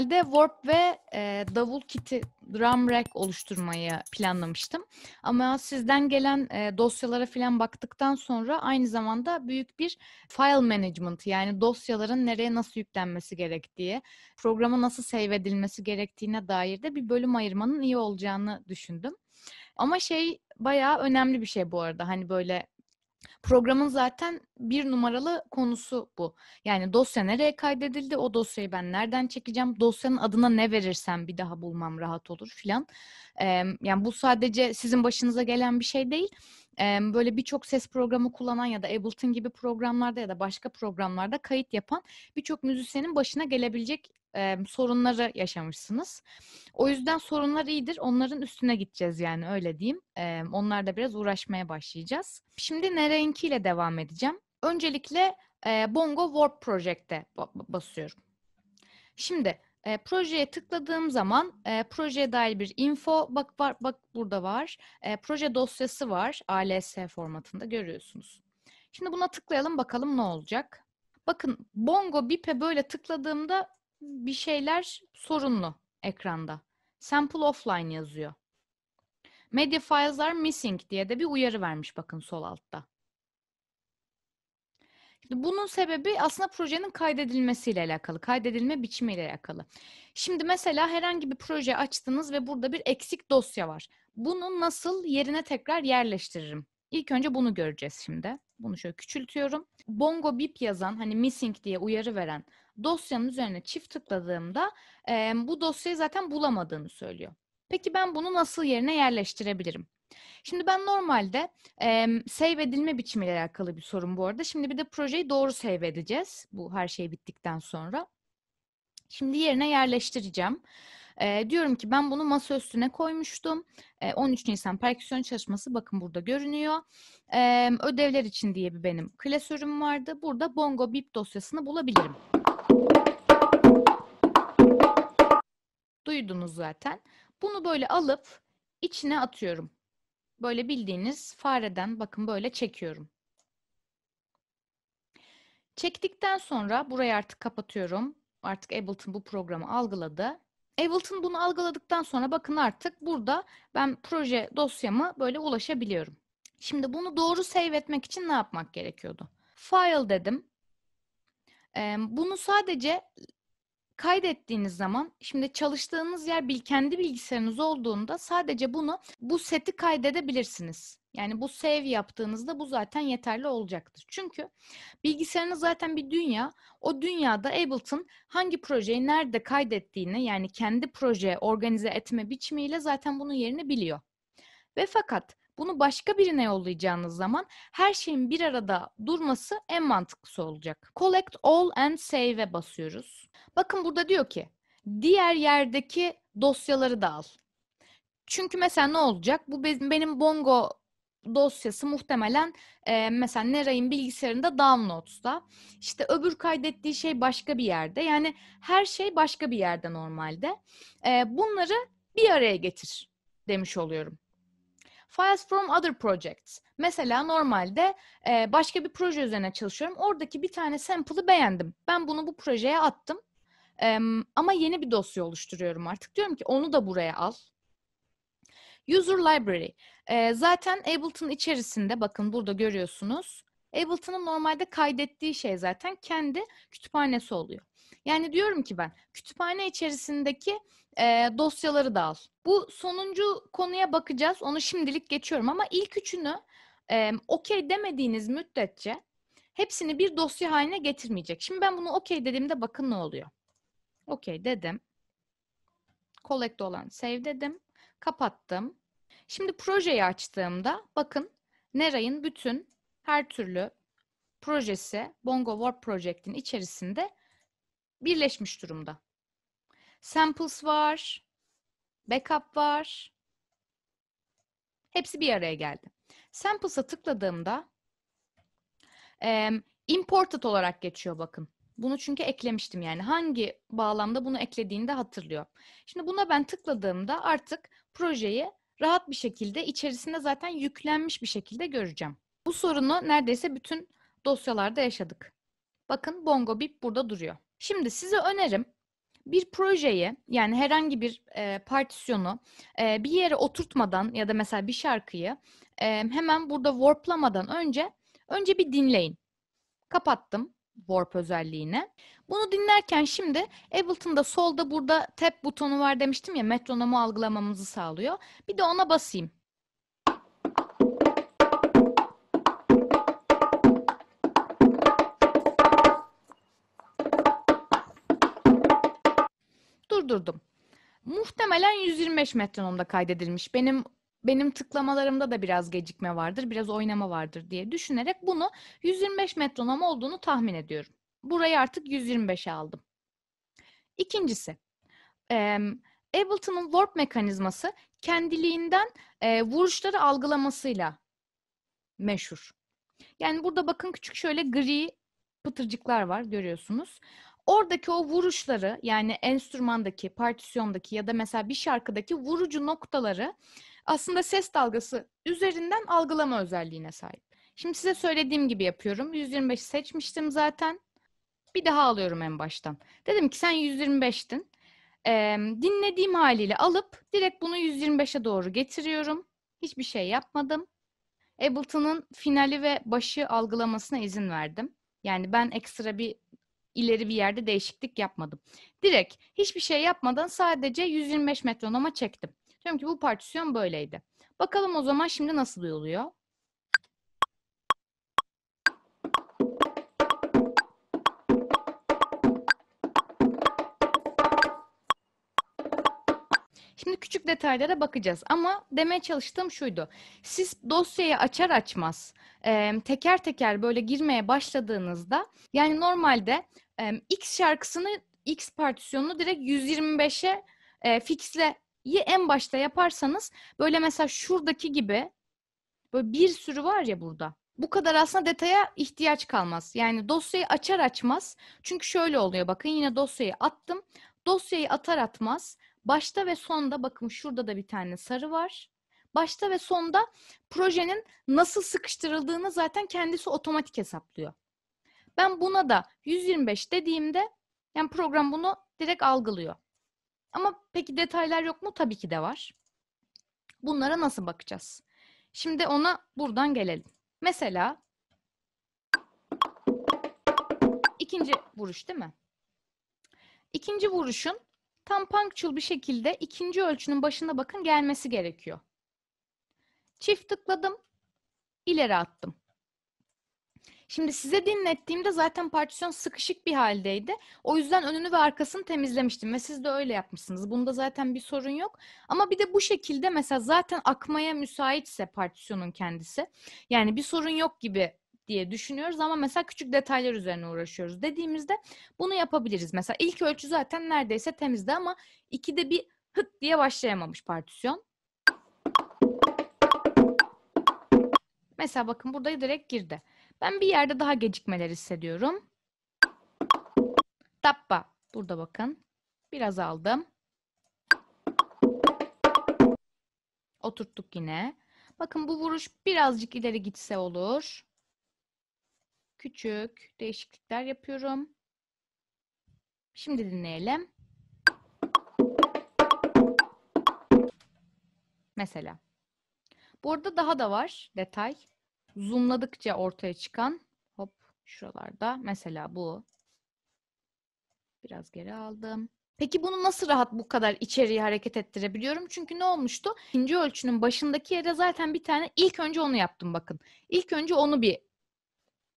normalde Warp ve e, davul kiti drum rack oluşturmayı planlamıştım. Ama sizden gelen e, dosyalara falan baktıktan sonra aynı zamanda büyük bir file management yani dosyaların nereye nasıl yüklenmesi gerektiği, programa nasıl save edilmesi gerektiğine dair de bir bölüm ayırmanın iyi olacağını düşündüm. Ama şey bayağı önemli bir şey bu arada. Hani böyle Programın zaten bir numaralı konusu bu. Yani dosya nereye kaydedildi, o dosyayı ben nereden çekeceğim, dosyanın adına ne verirsem bir daha bulmam rahat olur filan. Ee, yani bu sadece sizin başınıza gelen bir şey değil. Böyle birçok ses programı kullanan ya da Ableton gibi programlarda ya da başka programlarda kayıt yapan birçok müzisyenin başına gelebilecek e, sorunları yaşamışsınız. O yüzden sorunlar iyidir. Onların üstüne gideceğiz yani öyle diyeyim. E, onlarla biraz uğraşmaya başlayacağız. Şimdi Nereinki ile devam edeceğim. Öncelikle Bongo Warp Project'e basıyorum. Şimdi e, projeye tıkladığım zaman e, projeye dair bir info bak var bak burada var. E, proje dosyası var ALS formatında görüyorsunuz. Şimdi buna tıklayalım bakalım ne olacak. Bakın Bongo Bip'e böyle tıkladığımda bir şeyler sorunlu ekranda. Sample offline yazıyor. Media files are missing diye de bir uyarı vermiş bakın sol altta. Şimdi bunun sebebi aslında projenin kaydedilmesiyle alakalı, kaydedilme biçimiyle alakalı. Şimdi mesela herhangi bir proje açtınız ve burada bir eksik dosya var. Bunu nasıl yerine tekrar yerleştiririm? İlk önce bunu göreceğiz şimdi. Bunu şöyle küçültüyorum. Bongo bip yazan hani missing diye uyarı veren dosyanın üzerine çift tıkladığımda e, bu dosyayı zaten bulamadığını söylüyor. Peki ben bunu nasıl yerine yerleştirebilirim? Şimdi ben normalde e, save edilme biçimiyle alakalı bir sorun bu arada. Şimdi bir de projeyi doğru save edeceğiz. Bu her şey bittikten sonra. Şimdi yerine yerleştireceğim. E, diyorum ki ben bunu masa üstüne koymuştum. E, 13 Nisan perküsyon çalışması bakın burada görünüyor. E, ödevler için diye bir benim klasörüm vardı. Burada Bongo Bip dosyasını bulabilirim. Duydunuz zaten. Bunu böyle alıp içine atıyorum. Böyle bildiğiniz fareden bakın böyle çekiyorum. Çektikten sonra burayı artık kapatıyorum. Artık Ableton bu programı algıladı. Ableton bunu algıladıktan sonra bakın artık burada ben proje dosyamı böyle ulaşabiliyorum. Şimdi bunu doğru save etmek için ne yapmak gerekiyordu? File dedim. Bunu sadece kaydettiğiniz zaman şimdi çalıştığınız yer bil kendi bilgisayarınız olduğunda sadece bunu bu seti kaydedebilirsiniz. Yani bu save yaptığınızda bu zaten yeterli olacaktır. Çünkü bilgisayarınız zaten bir dünya. O dünyada Ableton hangi projeyi nerede kaydettiğini yani kendi proje organize etme biçimiyle zaten bunun yerini biliyor. Ve fakat bunu başka birine yollayacağınız zaman her şeyin bir arada durması en mantıklısı olacak. Collect all and save'e basıyoruz. Bakın burada diyor ki diğer yerdeki dosyaları da al. Çünkü mesela ne olacak? Bu benim Bongo dosyası muhtemelen e, mesela Neray'ın bilgisayarında downloads'ta. İşte öbür kaydettiği şey başka bir yerde. Yani her şey başka bir yerde normalde. E, bunları bir araya getir demiş oluyorum. Files from other projects. Mesela normalde e, başka bir proje üzerine çalışıyorum. Oradaki bir tane sample'ı beğendim. Ben bunu bu projeye attım. E, ama yeni bir dosya oluşturuyorum artık. Diyorum ki onu da buraya al. User Library. E, zaten Ableton içerisinde bakın burada görüyorsunuz. Ableton'ın normalde kaydettiği şey zaten kendi kütüphanesi oluyor. Yani diyorum ki ben kütüphane içerisindeki e, dosyaları da al. Bu sonuncu konuya bakacağız. Onu şimdilik geçiyorum ama ilk üçünü e, okey demediğiniz müddetçe hepsini bir dosya haline getirmeyecek. Şimdi ben bunu okey dediğimde bakın ne oluyor. Okey dedim. Collect olan save dedim. Kapattım. Şimdi projeyi açtığımda bakın Neray'ın bütün her türlü projesi Bongo Word Project'in içerisinde birleşmiş durumda. Samples var, backup var. Hepsi bir araya geldi. Samples'a tıkladığımda e, imported olarak geçiyor bakın. Bunu çünkü eklemiştim yani. Hangi bağlamda bunu eklediğinde hatırlıyor. Şimdi buna ben tıkladığımda artık projeyi rahat bir şekilde içerisinde zaten yüklenmiş bir şekilde göreceğim. Bu sorunu neredeyse bütün dosyalarda yaşadık. Bakın Bongo Bip burada duruyor. Şimdi size önerim bir projeyi yani herhangi bir e, partisyonu e, bir yere oturtmadan ya da mesela bir şarkıyı e, hemen burada warplamadan önce önce bir dinleyin. Kapattım warp özelliğini. Bunu dinlerken şimdi Ableton'da solda burada tap butonu var demiştim ya metronomu algılamamızı sağlıyor. Bir de ona basayım. Durdurdum. Muhtemelen 125 metronomda kaydedilmiş. Benim benim tıklamalarımda da biraz gecikme vardır, biraz oynama vardır diye düşünerek bunu 125 metronom olduğunu tahmin ediyorum. Burayı artık 125'e aldım. İkincisi, e, Ableton'un warp mekanizması kendiliğinden vuruşları algılamasıyla meşhur. Yani burada bakın küçük şöyle gri pıtırcıklar var görüyorsunuz. Oradaki o vuruşları yani enstrümandaki, partisyondaki ya da mesela bir şarkıdaki vurucu noktaları aslında ses dalgası üzerinden algılama özelliğine sahip. Şimdi size söylediğim gibi yapıyorum. 125 seçmiştim zaten. Bir daha alıyorum en baştan. Dedim ki sen 125'tin. Ee, dinlediğim haliyle alıp direkt bunu 125'e doğru getiriyorum. Hiçbir şey yapmadım. Ableton'ın finali ve başı algılamasına izin verdim. Yani ben ekstra bir ileri bir yerde değişiklik yapmadım. Direkt hiçbir şey yapmadan sadece 125 metronoma çektim. Diyorum ki bu partisyon böyleydi. Bakalım o zaman şimdi nasıl duyuluyor? Şimdi küçük detaylara bakacağız ama demeye çalıştığım şuydu. Siz dosyayı açar açmaz e, teker teker böyle girmeye başladığınızda yani normalde e, X şarkısını X partisyonunu direkt 125'e e, fixleyi en başta yaparsanız böyle mesela şuradaki gibi böyle bir sürü var ya burada. Bu kadar aslında detaya ihtiyaç kalmaz. Yani dosyayı açar açmaz. Çünkü şöyle oluyor bakın yine dosyayı attım. Dosyayı atar atmaz Başta ve sonda bakın şurada da bir tane sarı var. Başta ve sonda projenin nasıl sıkıştırıldığını zaten kendisi otomatik hesaplıyor. Ben buna da 125 dediğimde yani program bunu direkt algılıyor. Ama peki detaylar yok mu? Tabii ki de var. Bunlara nasıl bakacağız? Şimdi ona buradan gelelim. Mesela ikinci vuruş değil mi? İkinci vuruşun tam punctual bir şekilde ikinci ölçünün başına bakın gelmesi gerekiyor. Çift tıkladım, ileri attım. Şimdi size dinlettiğimde zaten partisyon sıkışık bir haldeydi. O yüzden önünü ve arkasını temizlemiştim ve siz de öyle yapmışsınız. Bunda zaten bir sorun yok. Ama bir de bu şekilde mesela zaten akmaya müsaitse partisyonun kendisi. Yani bir sorun yok gibi diye düşünüyoruz ama mesela küçük detaylar üzerine uğraşıyoruz dediğimizde bunu yapabiliriz. Mesela ilk ölçü zaten neredeyse temizdi ama ikide bir hıt diye başlayamamış partisyon. Mesela bakın burada direkt girdi. Ben bir yerde daha gecikmeler hissediyorum. Tappa. Burada bakın. Biraz aldım. Oturttuk yine. Bakın bu vuruş birazcık ileri gitse olur küçük değişiklikler yapıyorum. Şimdi dinleyelim. Mesela. Burada daha da var detay. Zoomladıkça ortaya çıkan hop şuralarda mesela bu. Biraz geri aldım. Peki bunu nasıl rahat bu kadar içeriye hareket ettirebiliyorum? Çünkü ne olmuştu? İkinci ölçünün başındaki yere zaten bir tane ilk önce onu yaptım bakın. İlk önce onu bir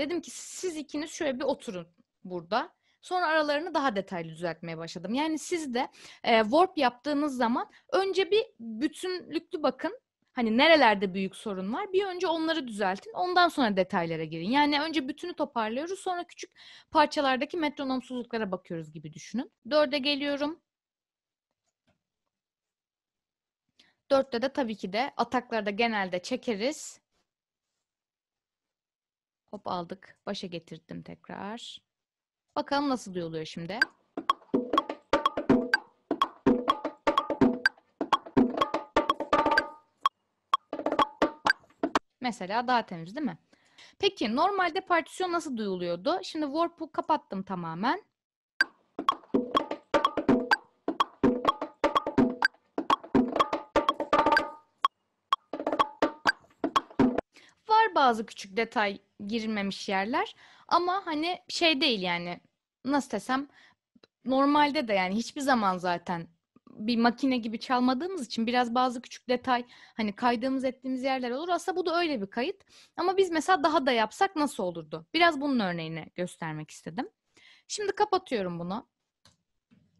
Dedim ki siz ikiniz şöyle bir oturun burada. Sonra aralarını daha detaylı düzeltmeye başladım. Yani siz de e, warp yaptığınız zaman önce bir bütünlüklü bakın. Hani nerelerde büyük sorun var? Bir önce onları düzeltin. Ondan sonra detaylara girin. Yani önce bütünü toparlıyoruz. Sonra küçük parçalardaki metronomsuzluklara bakıyoruz gibi düşünün. Dörde geliyorum. Dörtte de tabii ki de ataklarda genelde çekeriz. Hop aldık. Başa getirdim tekrar. Bakalım nasıl duyuluyor şimdi. Mesela daha temiz değil mi? Peki normalde partisyon nasıl duyuluyordu? Şimdi warp'u kapattım tamamen. Var bazı küçük detay girilmemiş yerler ama hani şey değil yani nasıl desem normalde de yani hiçbir zaman zaten bir makine gibi çalmadığımız için biraz bazı küçük detay hani kaydığımız ettiğimiz yerler olur. Aslında bu da öyle bir kayıt. Ama biz mesela daha da yapsak nasıl olurdu? Biraz bunun örneğini göstermek istedim. Şimdi kapatıyorum bunu.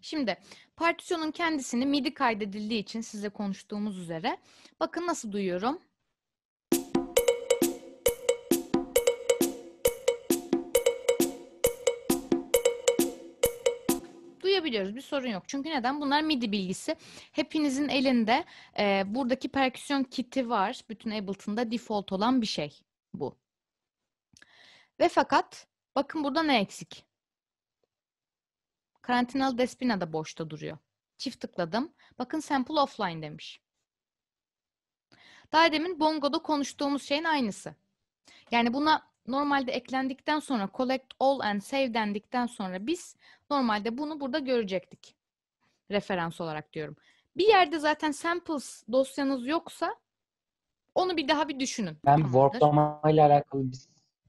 Şimdi partisyonun kendisini MIDI kaydedildiği için size konuştuğumuz üzere bakın nasıl duyuyorum. Duyabiliyoruz. Bir sorun yok. Çünkü neden? Bunlar MIDI bilgisi. Hepinizin elinde e, buradaki perküsyon kiti var. Bütün Ableton'da default olan bir şey bu. Ve fakat bakın burada ne eksik? Karantinal Despina da boşta duruyor. Çift tıkladım. Bakın sample offline demiş. Daha demin Bongo'da konuştuğumuz şeyin aynısı. Yani buna normalde eklendikten sonra collect all and save dendikten sonra biz normalde bunu burada görecektik. Referans olarak diyorum. Bir yerde zaten samples dosyanız yoksa onu bir daha bir düşünün. Ben warplama ile alakalı bir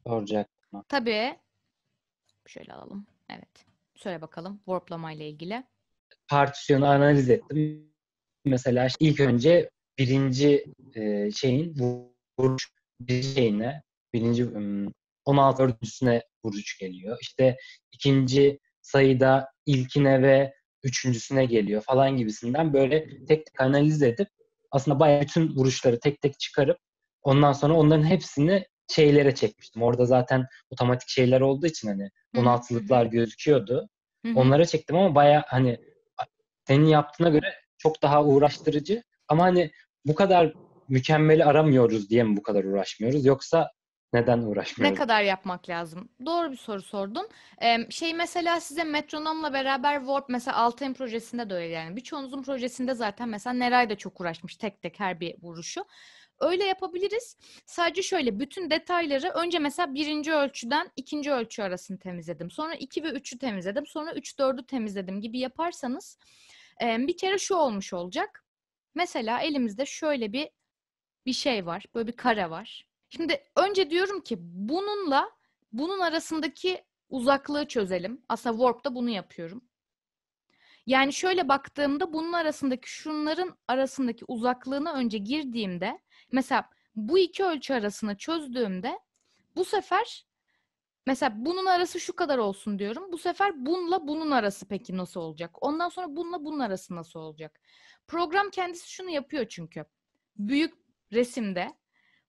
soracaktım. Tabii. Şöyle alalım. Evet. Söyle bakalım warplama ile ilgili. Partisyonu analiz ettim. Mesela ilk önce birinci e, şeyin vuruş bir şeyine birinci 16 dördüncüsüne vuruş geliyor. İşte ikinci sayıda ilkine ve üçüncüsüne geliyor falan gibisinden böyle tek tek analiz edip aslında bayağı bütün vuruşları tek tek çıkarıp ondan sonra onların hepsini şeylere çekmiştim. Orada zaten otomatik şeyler olduğu için hani 16'lıklar gözüküyordu. Onlara çektim ama bayağı hani senin yaptığına göre çok daha uğraştırıcı ama hani bu kadar mükemmeli aramıyoruz diye mi bu kadar uğraşmıyoruz yoksa neden uğraşmıyoruz? Ne kadar yapmak lazım? Doğru bir soru sordun. Ee, şey mesela size metronomla beraber Warp mesela Altay'ın projesinde de öyle yani. Birçoğunuzun projesinde zaten mesela Neray da çok uğraşmış tek tek her bir vuruşu. Öyle yapabiliriz. Sadece şöyle bütün detayları önce mesela birinci ölçüden ikinci ölçü arasını temizledim. Sonra iki ve üçü temizledim. Sonra üç dördü temizledim gibi yaparsanız e, bir kere şu olmuş olacak. Mesela elimizde şöyle bir bir şey var. Böyle bir kare var. Şimdi önce diyorum ki bununla bunun arasındaki uzaklığı çözelim. Aslında Warp'ta bunu yapıyorum. Yani şöyle baktığımda bunun arasındaki şunların arasındaki uzaklığına önce girdiğimde mesela bu iki ölçü arasını çözdüğümde bu sefer mesela bunun arası şu kadar olsun diyorum. Bu sefer bununla bunun arası peki nasıl olacak? Ondan sonra bununla bunun arası nasıl olacak? Program kendisi şunu yapıyor çünkü. Büyük resimde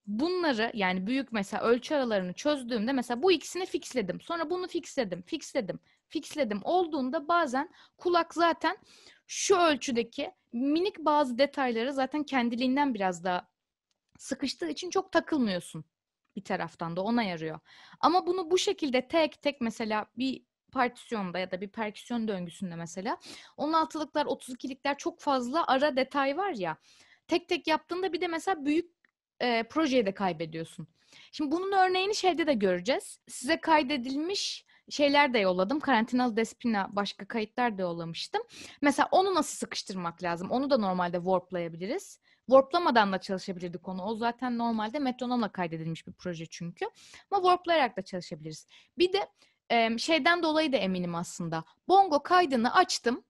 bunları yani büyük mesela ölçü aralarını çözdüğümde mesela bu ikisini fixledim. Sonra bunu fixledim, fixledim, fixledim olduğunda bazen kulak zaten şu ölçüdeki minik bazı detayları zaten kendiliğinden biraz daha sıkıştığı için çok takılmıyorsun bir taraftan da ona yarıyor. Ama bunu bu şekilde tek tek mesela bir partisyonda ya da bir perküsyon döngüsünde mesela 16'lıklar 32'likler çok fazla ara detay var ya tek tek yaptığında bir de mesela büyük e, projeyi de kaybediyorsun. Şimdi bunun örneğini şeyde de göreceğiz. Size kaydedilmiş şeyler de yolladım. Karantinalı Despina başka kayıtlar da yollamıştım. Mesela onu nasıl sıkıştırmak lazım? Onu da normalde warplayabiliriz. Warplamadan da çalışabilirdik onu. O zaten normalde metronomla kaydedilmiş bir proje çünkü. Ama warplayarak da çalışabiliriz. Bir de şeyden dolayı da eminim aslında. Bongo kaydını açtım.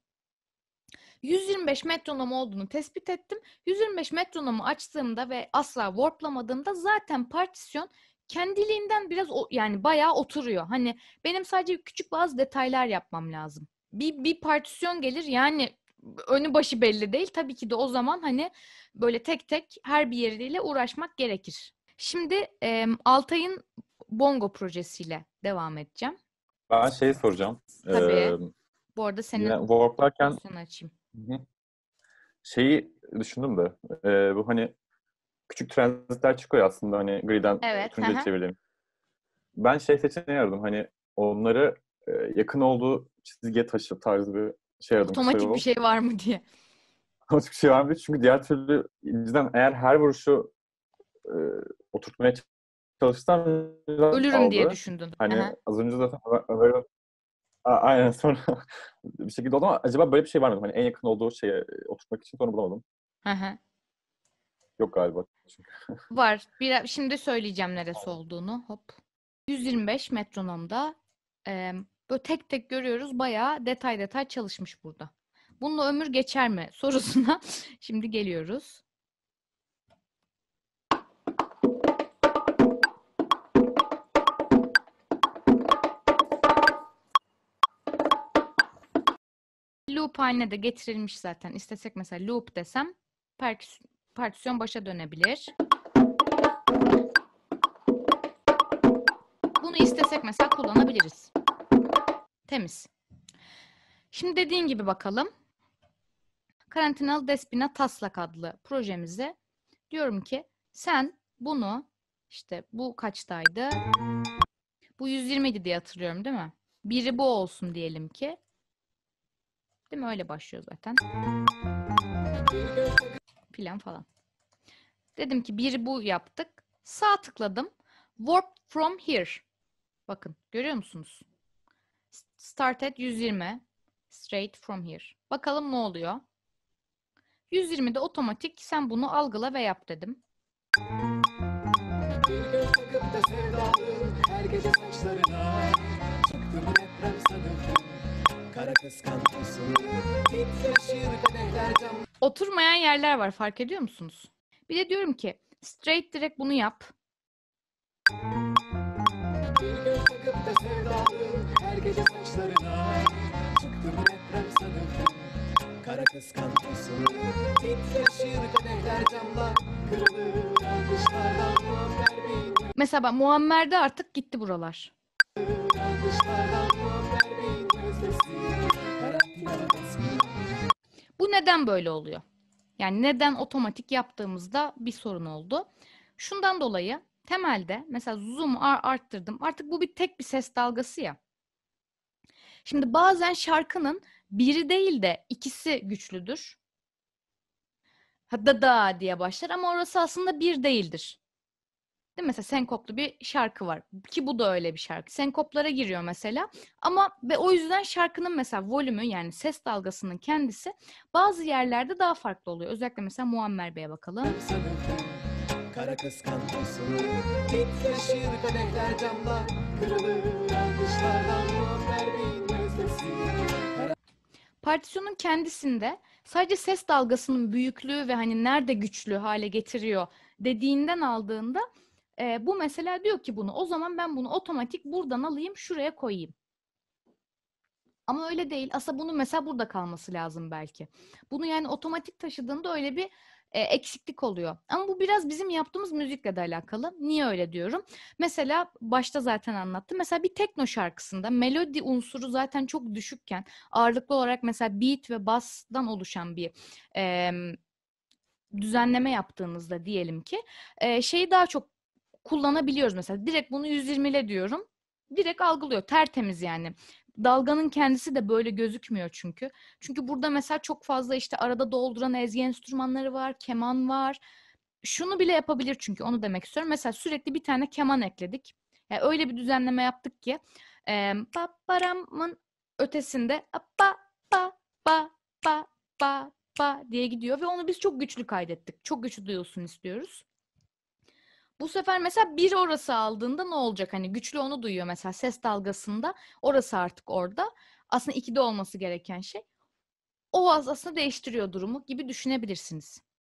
125 metronom olduğunu tespit ettim. 125 metronomu açtığımda ve asla warplamadığımda zaten partisyon kendiliğinden biraz o, yani bayağı oturuyor. Hani benim sadece küçük bazı detaylar yapmam lazım. Bir, bir partisyon gelir yani önü başı belli değil. Tabii ki de o zaman hani böyle tek tek her bir yeriyle uğraşmak gerekir. Şimdi e, Altay'ın Bongo projesiyle devam edeceğim. Ben şey soracağım. Tabii. Ee, Bu arada senin warplarken açayım. Şeyi düşündüm de e, bu hani küçük transitler çıkıyor aslında hani griden evet, turuncuya çevirelim. Ben şey seçeneği aradım hani onları e, yakın olduğu çizgiye taşı tarzı bir şey aradım. Otomatik bir şey var mı diye. Otomatik bir şey var mı? Çünkü diğer türlü cidden eğer her vuruşu e, oturtmaya çalışsam ölürüm aldı. diye düşündün. Hani Aha. az önce zaten aynen sonra bir şekilde oldu ama acaba böyle bir şey var mı? Hani en yakın olduğu şeye oturtmak için sonra bulamadım. Hı hı. Yok galiba. Çünkü. Var. Bir, şimdi söyleyeceğim neresi olduğunu. Hop. 125 metronomda e, böyle tek tek görüyoruz. Bayağı detay detay çalışmış burada. Bununla ömür geçer mi sorusuna şimdi geliyoruz. Loop haline de getirilmiş zaten. İstesek mesela loop desem perküs- partisyon başa dönebilir. Bunu istesek mesela kullanabiliriz. Temiz. Şimdi dediğin gibi bakalım. Karantinalı Despina Taslak adlı projemize diyorum ki sen bunu işte bu kaçtaydı? Bu 120 idi diye hatırlıyorum değil mi? Biri bu olsun diyelim ki. Değil mi? Öyle başlıyor zaten. Plan falan. Dedim ki biri bu yaptık. Sağ tıkladım. Warp from here. Bakın görüyor musunuz? Start at 120. Straight from here. Bakalım ne oluyor? 120'de otomatik sen bunu algıla ve yap dedim. Bir göz takıp da sevdalı her gece saçlarına Çıktım deprem sanırken Kara kıskantısın Titreşir kadehler cam Oturmayan yerler var fark ediyor musunuz? Bir de diyorum ki straight direkt bunu yap. Bir göz takıp da sevdalı her gece saçlarına Çıktım deprem sanırken Kara kıskantısın Titreşir kadehler camlar Kırılır alkışlardan muammer bin Mesela bak Muammer'de artık gitti buralar. Alkışlardan Bu neden böyle oluyor? Yani neden otomatik yaptığımızda bir sorun oldu? Şundan dolayı temelde mesela zoom ar- arttırdım. Artık bu bir tek bir ses dalgası ya. Şimdi bazen şarkının biri değil de ikisi güçlüdür. Ha da da diye başlar ama orası aslında bir değildir. Değil mi? Mesela senkoplu bir şarkı var ki bu da öyle bir şarkı. Senkoplara giriyor mesela ama ve o yüzden şarkının mesela volümü yani ses dalgasının kendisi bazı yerlerde daha farklı oluyor. Özellikle mesela Muammer Bey'e bakalım. Kara Titreşir kadehler camlar Kırılır alkışlardan muammer bin Özlesi Partisyonun kendisinde sadece ses dalgasının büyüklüğü ve hani nerede güçlü hale getiriyor dediğinden aldığında e, bu mesela diyor ki bunu o zaman ben bunu otomatik buradan alayım şuraya koyayım. Ama öyle değil. Aslında bunun mesela burada kalması lazım belki. Bunu yani otomatik taşıdığında öyle bir e, eksiklik oluyor. Ama bu biraz bizim yaptığımız müzikle de alakalı. Niye öyle diyorum? Mesela başta zaten anlattım. Mesela bir tekno şarkısında melodi unsuru zaten çok düşükken ağırlıklı olarak mesela beat ve bass'dan oluşan bir em, düzenleme yaptığınızda diyelim ki e, şeyi daha çok kullanabiliyoruz mesela. Direkt bunu 120 ile diyorum. Direkt algılıyor. Tertemiz yani. Dalganın kendisi de böyle gözükmüyor çünkü. Çünkü burada mesela çok fazla işte arada dolduran ezgi enstrümanları var, keman var. Şunu bile yapabilir çünkü onu demek istiyorum. Mesela sürekli bir tane keman ekledik. Yani öyle bir düzenleme yaptık ki e, paramın ötesinde pa pa pa pa pa pa diye gidiyor ve onu biz çok güçlü kaydettik. Çok güçlü duyulsun istiyoruz. Bu sefer mesela bir orası aldığında ne olacak? Hani güçlü onu duyuyor mesela ses dalgasında. Orası artık orada. Aslında ikide olması gereken şey. O az aslında değiştiriyor durumu gibi düşünebilirsiniz.